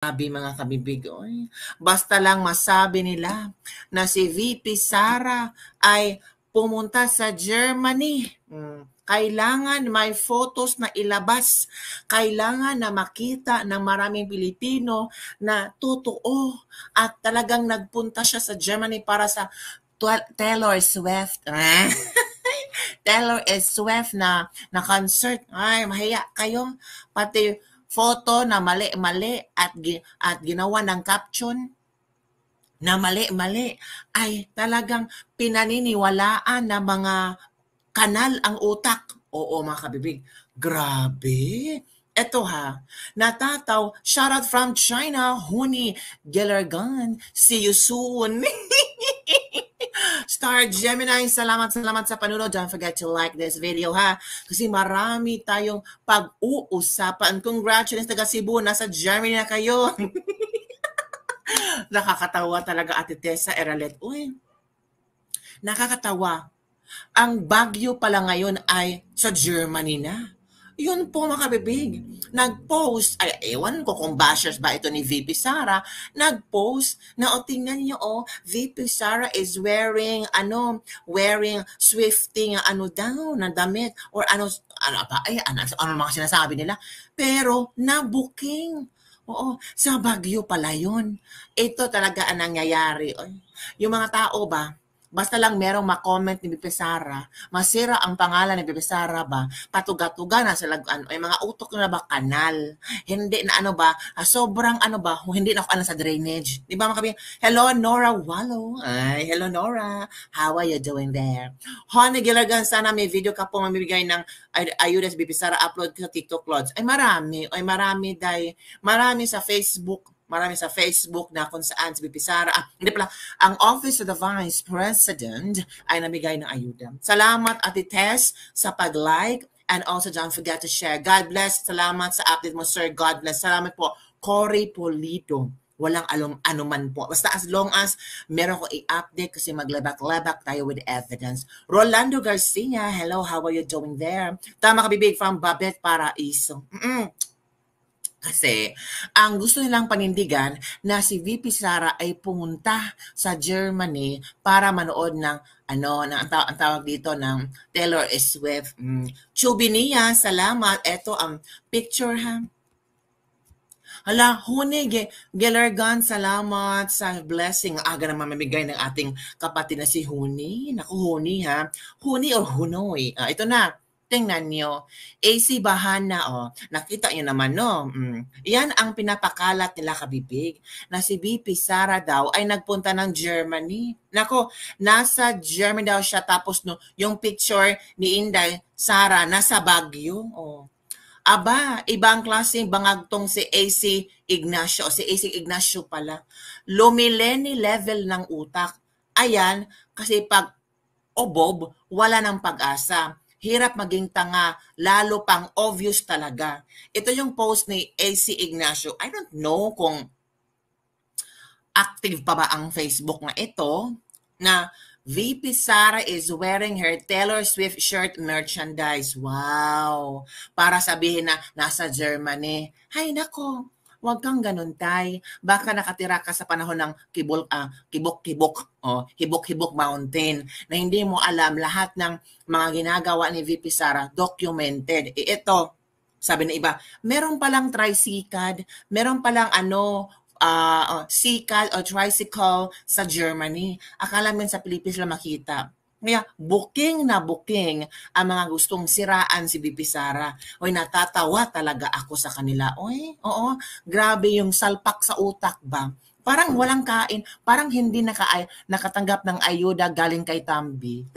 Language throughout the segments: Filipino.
Grabe mga kabibig. Oy. Basta lang masabi nila na si VP Sara ay pumunta sa Germany. Hmm. Kailangan may photos na ilabas. Kailangan na makita ng maraming Pilipino na totoo at talagang nagpunta siya sa Germany para sa Taylor Swift. Taylor Swift na na concert. Ay, mahiya kayo. Pati photo na mali-mali at, at ginawa ng caption na mali-mali ay talagang pinaniniwalaan ng mga kanal ang utak. Oo mga kabibig, grabe. Eto ha, natataw, shout out from China, Huni Gelergan, see you soon. Star Gemini, salamat, salamat sa panunod. Don't forget to like this video ha. Kasi marami tayong pag-uusapan. Congratulations taga Cebu, nasa Germany na kayo. Nakakatawa talaga Ate Tessa Eralet. Uy, nakakatawa. Ang Bagyo pala ngayon ay sa Germany na. Yun po mga kabibig. Nag-post, ay ewan ko kung bashers ba ito ni VP Sara, nag-post na o tingnan niyo oh, VP Sara is wearing ano, wearing swifting ano daw na damit or ano ano pa ay ano, ano mga sinasabi nila. Pero na-booking. Oo, sa Bagyo pala yun. Ito talaga ang nangyayari. Yung mga tao ba, Basta lang merong ma-comment ni Bibi Sara, masira ang pangalan ni Bibi Sara ba, patuga-tuga na sila, ano, ay mga utok na ba, kanal. Hindi na ano ba, ah, sobrang ano ba, hindi na ako ano sa drainage. Di ba makabi, hello Nora Wallow. Ay, hello Nora. How are you doing there? Honey Gilagan, sana may video ka po mamibigay ng ay, ayuda sa Bibi Sara upload sa TikTok Lods. Ay marami, ay marami dahil, marami sa Facebook marami sa Facebook na kung saan si BP Sara, ah, hindi pala, ang Office of the Vice President ay namigay ng ayuda. Salamat Ate Tess sa pag-like and also don't forget to share. God bless. Salamat sa update mo, sir. God bless. Salamat po. Cory Polito walang along anuman po. Basta as long as meron ko i-update kasi maglabak-labak tayo with evidence. Rolando Garcia, hello, how are you doing there? Tama ka bibig from Babette Paraiso. Mm-mm. Kasi ang gusto nilang panindigan na si VP Sara ay pumunta sa Germany para manood ng ano, ng, ang, taw- ang tawag dito ng Taylor Swift. Mm. Chubinia, salamat. Ito ang picture ha. Hala, Huni Gelergan, salamat sa blessing. Aga na mamamigay ng ating kapatid na si Huni. Naku, Huni ha. Huni or Hunoy. Uh, ito na Tingnan nyo, AC Bahana, oh, nakita nyo naman, no? Mm. Yan ang pinapakalat nila kabibig, na si BP Sara daw ay nagpunta ng Germany. Nako, nasa Germany daw siya, tapos no, yung picture ni Inday Sara, nasa Baguio. Oh. Aba, ibang klaseng bangagtong si AC Ignacio, o si AC Ignacio pala. Lumileni level ng utak. Ayan, kasi pag obob, wala ng pag-asa hirap maging tanga, lalo pang obvious talaga. Ito yung post ni AC Ignacio. I don't know kung active pa ba ang Facebook na ito na VP Sara is wearing her Taylor Swift shirt merchandise. Wow! Para sabihin na nasa Germany. Hay nako, Huwag kang ganun, tay. Baka nakatira ka sa panahon ng kibol, uh, kibok-kibok, oh, hibok-hibok mountain, na hindi mo alam lahat ng mga ginagawa ni VP Sara documented. E, ito, sabi ng iba, meron palang tricycad, meron palang ano, uh, uh, sikal o tricycle sa Germany. Akala mo sa Pilipinas lang makita. Kaya booking na booking ang mga gustong siraan si BP Sara. Oy, natatawa talaga ako sa kanila. Oy, oo, grabe yung salpak sa utak ba? Parang walang kain, parang hindi naka nakatanggap ng ayuda galing kay Tambi.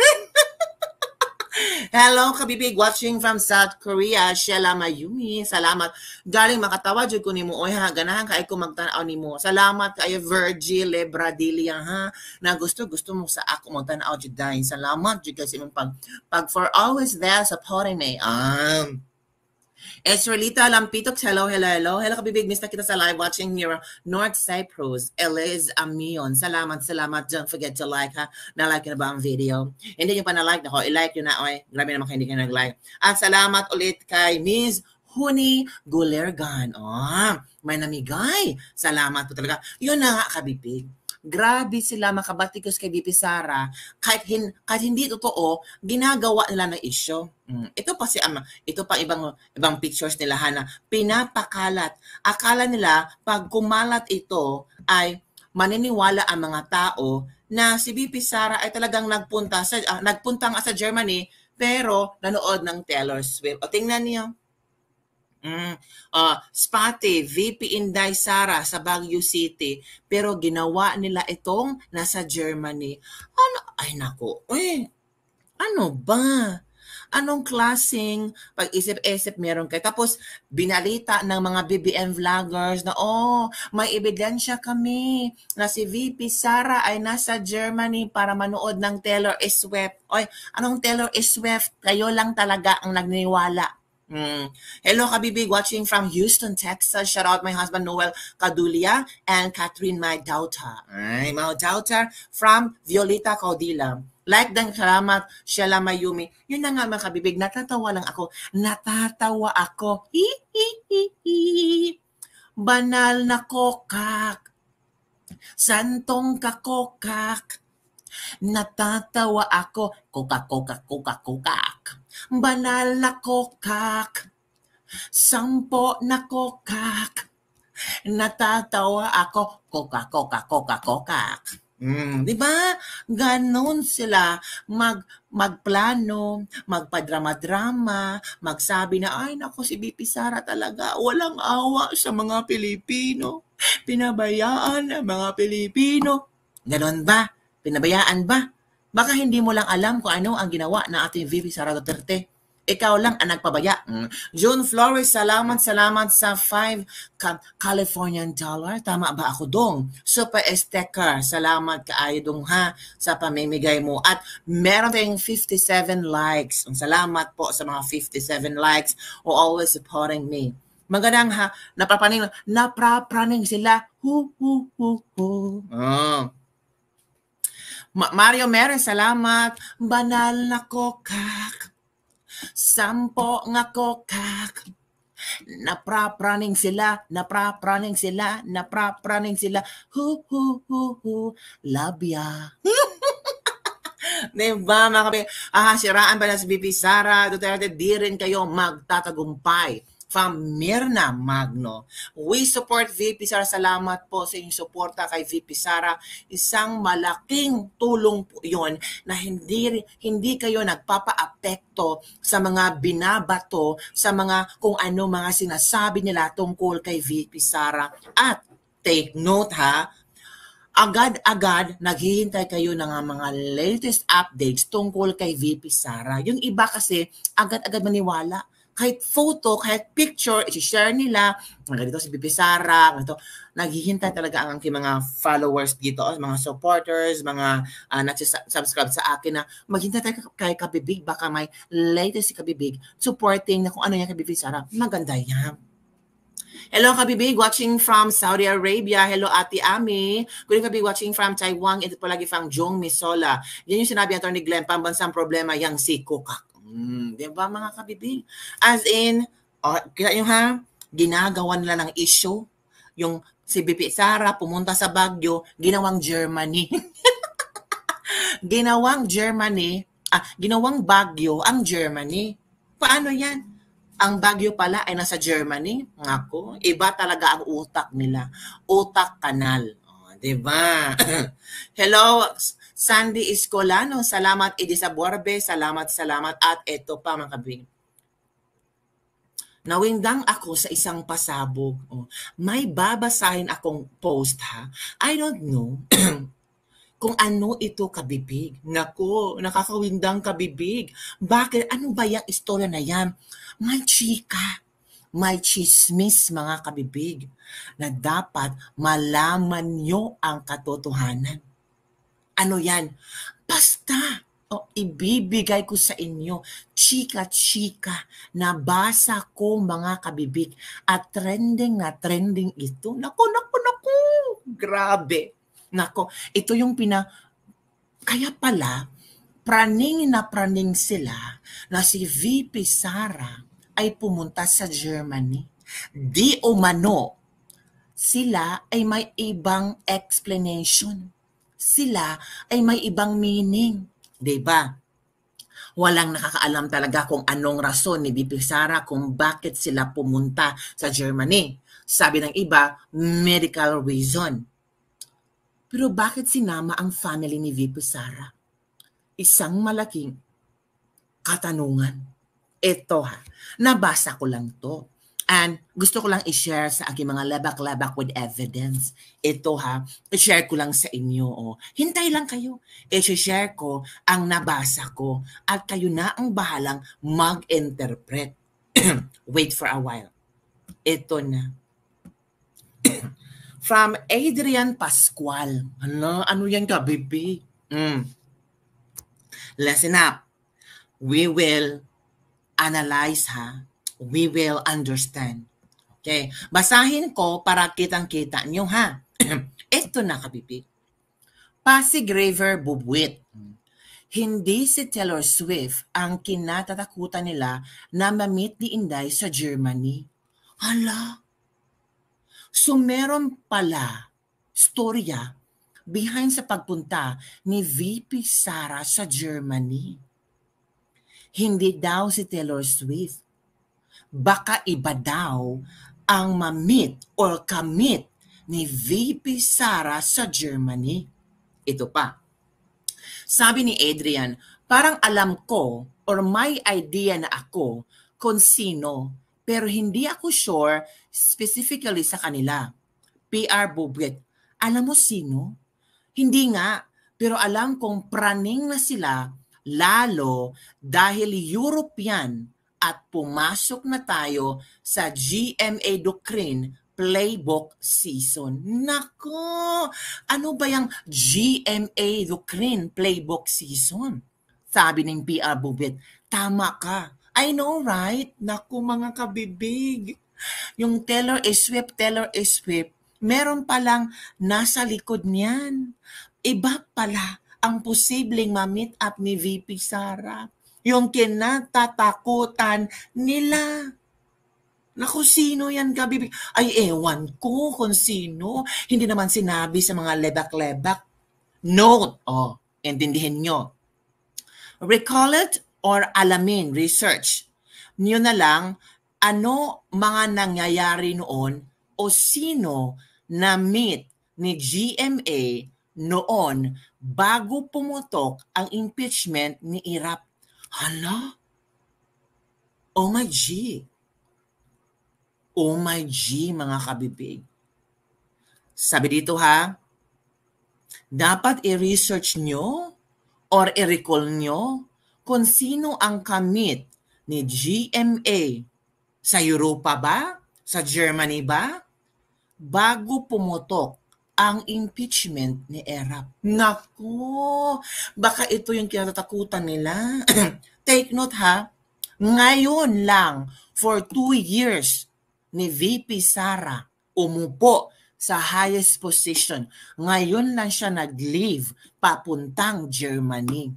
Hello, kabibig, watching from South Korea, Shella Mayumi. Salamat. Galing makatawa, jud ko ni mo. Oy, ha, ganahan ka ko magtanaw ni mo. Salamat kayo, Virgil Lebradilia, ha. Na gusto, gusto mo sa ako magtanaw jud. Salamat jud kasi mong pag, pag for always there supporting me. Um, Esrelita Lampitok, hello, hello, hello. Hello kabibig, miss na kita sa live watching here North Cyprus. Eliz Amion, salamat, salamat. Don't forget to like ha. Na-like na ba ang video? Hindi nyo pa na-like, nako, i-like nyo na. Oy, grabe naman kayo hindi kayo nag-like. At salamat ulit kay Miss Huni Gulergan. Oh, may namigay. Salamat po talaga. Yun na nga, kabibig grabe sila makabatikos kay VP Sara. Kahit, hin, kahit hindi totoo ginagawa nila na issue. Mm. ito pa si ama ito pa ibang ibang pictures nila Hana pinapakalat. Akala nila pag kumalat ito ay maniniwala ang mga tao na si VP Sara ay talagang nagpunta sa uh, nagpunta nga sa Germany pero nanood ng Taylor Swift. O tingnan niyo Mm. Uh, Spate, VP Inday Sara sa Baguio City. Pero ginawa nila itong nasa Germany. Ano? Ay nako. Eh, ano ba? Anong klaseng pag-isip-isip meron kayo? Tapos, binalita ng mga BBM vloggers na, oh, may ebidensya kami na si VP Sara ay nasa Germany para manood ng Taylor Swift. Oy, anong Taylor Swift? Kayo lang talaga ang nagniwala Mm. Hello, Kabibig, watching from Houston, Texas. Shout out my husband, Noel Cadulia, and Catherine, my daughter. Ay, my daughter from Violeta Caudila. Like din, salamat, Sheila Mayumi. Yun na nga, mga kabibig, natatawa lang ako. Natatawa ako. Hi, hi, hi, hi. Banal na kokak. Santong kakokak. Natatawa ako. Kokak, kokak, kokak, kokak banal na kokak, sampo na kokak, natatawa ako, koka, koka, koka, kokak. Mm, 'di ba? Ganon sila mag magplano, magpadrama-drama, magsabi na ay nako si BP Sara talaga walang awa sa mga Pilipino. Pinabayaan ang mga Pilipino. Ganon ba? Pinabayaan ba? Baka hindi mo lang alam kung ano ang ginawa ng ating VP Sara Duterte. Ikaw lang ang nagpabaya. Mm. June Flores, salamat, salamat sa 5 Californian dollar. Tama ba ako dong? Super sticker, salamat kaayo dong ha sa pamimigay mo. At meron tayong 57 likes. Salamat po sa mga 57 likes who always supporting me. Magandang ha, napapraning, napapraning sila. Hu, hu, hu, hu. Oh. Mario Meron, salamat. Banal na kokak. Sampo nga kokak. Naprapraning sila, naprapraning sila, naprapraning sila. Hu, hu, hu, hu. Labia. diba mga kape? Ah, siraan ba na si BP Sara Duterte, di rin kayo magtatagumpay from Mirna Magno. We support VP Sara. Salamat po sa inyong suporta kay VP Sara. Isang malaking tulong po yon na hindi, hindi kayo nagpapa-apekto sa mga binabato, sa mga kung ano mga sinasabi nila tungkol kay VP Sara. At take note ha, agad-agad naghihintay kayo ng mga latest updates tungkol kay VP Sara. Yung iba kasi agad-agad maniwala kahit photo, kahit picture, i-share nila, ganito si Bibi Sara, ganito. Naghihintay talaga ang aking mga followers dito, mga supporters, mga uh, nagsisubscribe sa akin na maghintay tayo kay Kabibig, baka may latest si Kabibig supporting na kung ano yan kay Bibi Sara. Maganda yan. Hello, Kabibig, watching from Saudi Arabia. Hello, Ate Ami. Good Kabibig, watching from Taiwan. Ito po lagi from Jong Misola. Yan yung sinabi ni Glenn, pambansang problema, yang si Kukak. Mm, di ba mga kabibig? As in, oh, kaya yung ha, ginagawa nila ng issue. Yung si BP Sara pumunta sa Baguio, ginawang Germany. ginawang Germany, ah, ginawang Baguio ang Germany. Paano yan? Ang Baguio pala ay nasa Germany. Ngako, iba talaga ang utak nila. Utak kanal. Oh, 'di ba? Hello, Sandy Escolano, salamat Edisa Borbe, salamat, salamat. At eto pa mga kabing. Nawindang ako sa isang pasabog. Oh, may babasahin akong post ha. I don't know kung ano ito kabibig. Nako, nakakawindang kabibig. Bakit? Ano ba yung istorya na yan? May chika. May chismis mga kabibig na dapat malaman nyo ang katotohanan. Ano yan? Basta, o, ibibigay ko sa inyo, chika-chika, nabasa ko mga kabibig, at trending na trending ito. Nako, nako, nako, grabe. Nako, ito yung pina... Kaya pala, praning na praning sila na si VP Sara ay pumunta sa Germany. Di umano, sila ay may ibang explanation. Sila ay may ibang meaning. ba? Walang nakakaalam talaga kung anong rason ni BP Sara kung bakit sila pumunta sa Germany. Sabi ng iba, medical reason. Pero bakit sinama ang family ni VP Sara? Isang malaking katanungan. Ito ha, nabasa ko lang to. And gusto ko lang i-share sa aking mga labak-labak with evidence. Ito ha, i-share ko lang sa inyo. Oh. Hintay lang kayo. I-share ko ang nabasa ko at kayo na ang bahalang mag-interpret. Wait for a while. Ito na. From Adrian Pascual. Ano, ano yan ka, baby? Mm. Listen up. We will analyze ha we will understand. Okay? Basahin ko para kitang-kita nyo ha. Ito na kabibig. Pasig River Bubwit. Hindi si Taylor Swift ang kinatatakutan nila na mamit ni Inday sa Germany. Hala! So meron pala storya behind sa pagpunta ni VP Sara sa Germany. Hindi daw si Taylor Swift baka iba daw ang mamit or kamit ni VP Sara sa Germany. Ito pa. Sabi ni Adrian, parang alam ko or may idea na ako kung sino pero hindi ako sure specifically sa kanila. PR Bubwet, alam mo sino? Hindi nga, pero alam kong praning na sila lalo dahil European at pumasok na tayo sa GMA Doctrine Playbook Season. Nako! Ano ba yung GMA Doctrine Playbook Season? Sabi ng PR Bubit, tama ka. I know, right? Naku, mga kabibig. Yung teller is sweep, teller is sweep, meron palang nasa likod niyan. Iba pala ang posibleng ma-meet up ni VP Sara yung kinatatakutan nila. Naku, sino yan gabi? Ay, ewan ko kung sino. Hindi naman sinabi sa mga lebak-lebak. Note, oh, intindihin nyo. Recall it or alamin, research. Nyo na lang ano mga nangyayari noon o sino na meet ni GMA noon bago pumutok ang impeachment ni Irap Hala? Oh my G. Oh my G, mga kabibig. Sabi dito ha, dapat i-research nyo or i-recall nyo kung sino ang kamit ni GMA sa Europa ba? Sa Germany ba? Bago pumutok ang impeachment ni Erap. Naku, baka ito yung kinatatakutan nila. Take note ha, ngayon lang for two years ni VP Sara umupo sa highest position. Ngayon lang siya nag-leave papuntang Germany.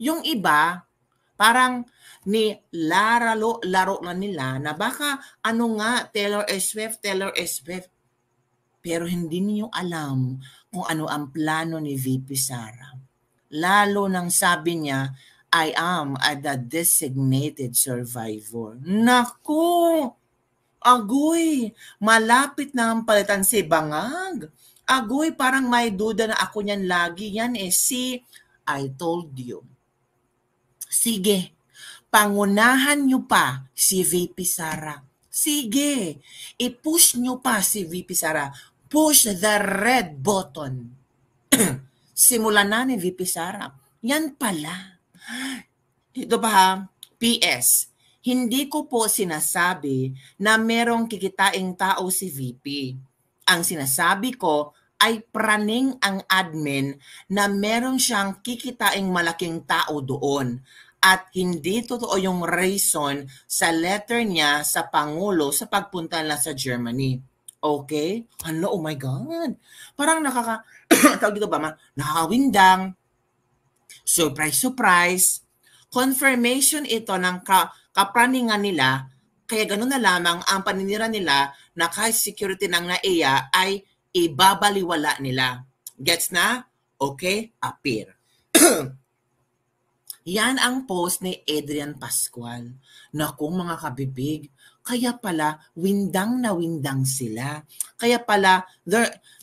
Yung iba, parang ni laralo laro na nila na baka ano nga Taylor Swift, Taylor Swift pero hindi niyo alam kung ano ang plano ni VP Sara. Lalo nang sabi niya, I am a designated survivor. Naku! Agoy! Malapit na ang palitan si Bangag. Agoy, parang may duda na ako niyan lagi. Yan eh, si I told you. Sige, pangunahan niyo pa si VP Sara. Sige, i-push niyo pa si VP Sara push the red button. Simulan na ni VP Sara. Yan pala. Ito ha, PS, hindi ko po sinasabi na merong kikitaing tao si VP. Ang sinasabi ko ay praning ang admin na meron siyang kikitaing malaking tao doon at hindi totoo yung reason sa letter niya sa Pangulo sa pagpunta na sa Germany. Okay? Ano, oh my God. Parang nakaka, tawag dito ba, ma? nakakawindang, surprise, surprise, confirmation ito ng ka, kapraningan nila, kaya ganun na lamang ang paninira nila na kahit security ng NAIA ay ibabaliwala nila. Gets na? Okay? Appear. Yan ang post ni Adrian Pascual. Naku mga kabibig, kaya pala windang na windang sila. Kaya pala,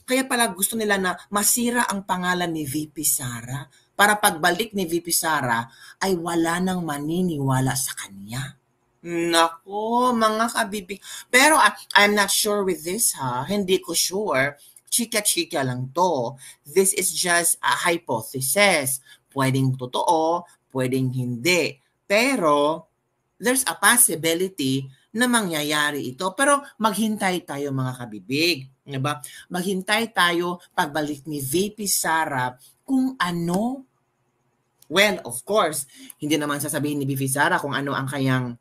kaya pala gusto nila na masira ang pangalan ni VP Sara para pagbalik ni VP Sara ay wala nang maniniwala sa kanya. Nako, mga kabibig. Pero uh, I'm not sure with this ha. Hindi ko sure. Chika-chika lang to. This is just a hypothesis. Pwedeng totoo, pwedeng hindi. Pero, there's a possibility na mangyayari ito. Pero maghintay tayo mga kabibig. Diba? Maghintay tayo pagbalik ni VP Sara kung ano Well, of course, hindi naman sasabihin ni VP Sara kung ano ang kayang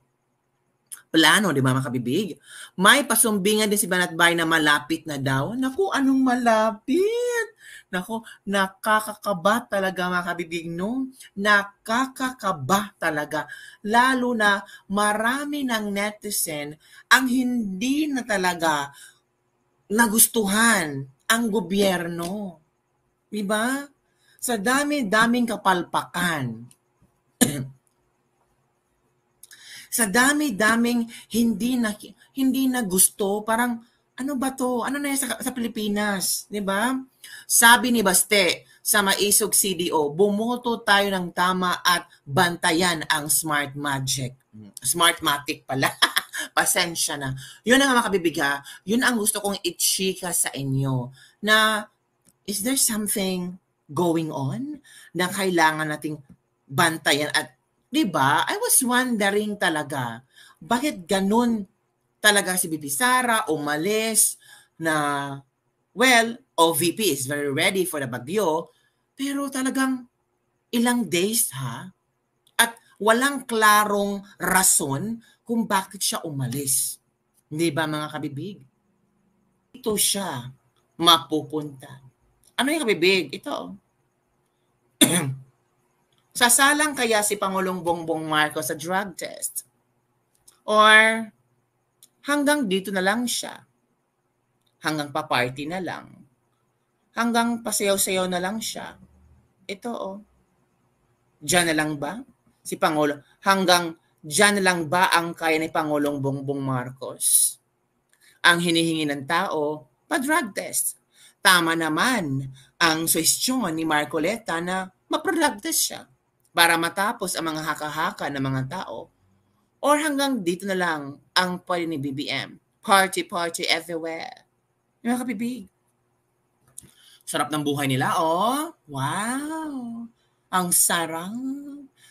plano, di ba mga kabibig? May pasumbingan din si Banat Bay na malapit na daw. Naku, anong malapit? Nako, nakakakaba talaga mga kabibig, no? Nakakakaba talaga. Lalo na marami ng netizen ang hindi na talaga nagustuhan ang gobyerno. Diba? Sa dami-daming kapalpakan. sa dami-daming hindi na hindi na gusto, parang ano ba to? Ano na yan sa, sa Pilipinas? Di ba? Sabi ni Baste sa Maisog CDO, bumoto tayo ng tama at bantayan ang Smart Magic. Smart Matic pala. Pasensya na. Yun ang mga kabibiga. Yun ang gusto kong itchika sa inyo. Na, is there something going on na kailangan nating bantayan at 'di ba? I was wondering talaga bakit ganun talaga si BP Sara umalis na well, OVP is very ready for the bagyo pero talagang ilang days ha at walang klarong rason kung bakit siya umalis. Hindi ba mga kabibig? Ito siya mapupunta. Ano yung kabibig? Ito. Sasalang kaya si Pangulong Bongbong Marcos sa drug test? Or hanggang dito na lang siya? Hanggang pa-party na lang? Hanggang pasayaw-sayaw na lang siya? Ito oh. Diyan na lang ba? Si Pangulo. Hanggang diyan na lang ba ang kaya ni Pangulong Bongbong Marcos? Ang hinihingi ng tao, pa-drug test. Tama naman ang suwestyon ni Marcoleta na ma-drug test siya para matapos ang mga haka-haka ng mga tao? Or hanggang dito na lang ang pwede ni BBM? Party, party everywhere. Yung mga kabibig. Sarap ng buhay nila, oh. Wow. Ang sarap.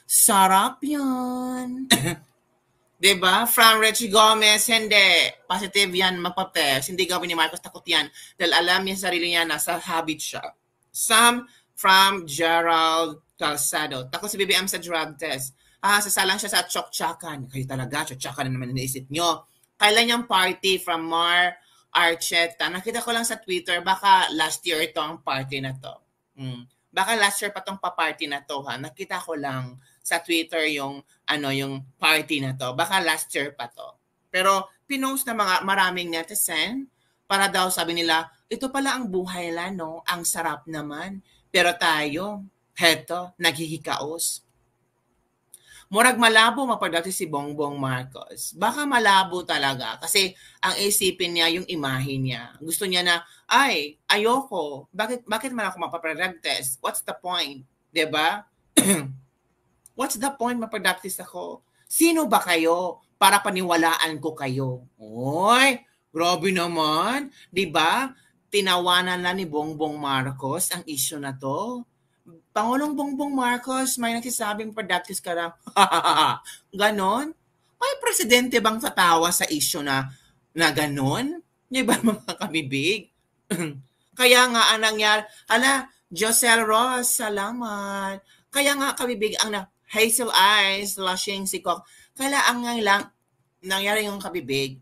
Sarap yan. diba? From Reggie Gomez, hindi. Positive yan, magpa-test. Hindi gawin ni Marcos takot yan. Dahil alam niya sarili niya, nasa habit siya. Some from Gerald Calzado. Tako si BBM sa drug test. Ah, sasalang siya sa chokchakan. Kayo talaga, chokchakan na naman iniisip nyo. Kailan yung party from Mar Archeta? Nakita ko lang sa Twitter, baka last year ito ang party na to. Hmm. Baka last year pa tong pa-party na to ha. Nakita ko lang sa Twitter yung ano yung party na to. Baka last year pa to. Pero pinost na mga maraming netizen para daw sabi nila, ito pala ang buhay la no, ang sarap naman. Pero tayo, Heto, naghihikaos. Murag malabo mapadati si Bongbong Marcos. Baka malabo talaga kasi ang isipin niya yung imahe niya. Gusto niya na, ay, ayoko. Bakit, bakit man ako mapaprag test? What's the point? ba? Diba? What's the point maproductive ako? Sino ba kayo para paniwalaan ko kayo? Oy, grabe naman. ba? Tinawanan na ni Bongbong Marcos ang issue na to Pangulong Bongbong Marcos, may nagsasabing productive ka lang. ganon? May presidente bang tatawa sa issue na, na ganon? Di ba mga kamibig? Kaya nga ang nangyari, ala, Josel Ross, salamat. Kaya nga kabibig ang na, hazel eyes, blushing si Kok. Kaya ang lang, nangyari yung kabibig,